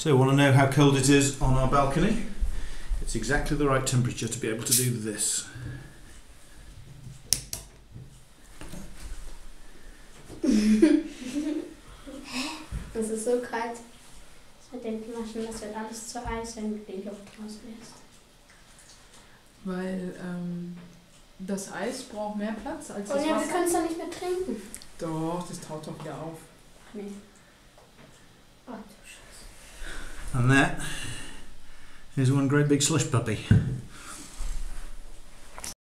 So, want to know how cold it is on our balcony? It's exactly the right temperature to be able to do this. Es ist so kalt. Seit den Maschen, das wird alles zu Eis, wenn die Luft draußen ist. Weil ähm, das Eis braucht mehr Platz als oh das Und Oh ja, wir Wasser. können es doch nicht mehr trinken. Doch, das taut doch wieder auf. Nee. And that is one great big slush puppy.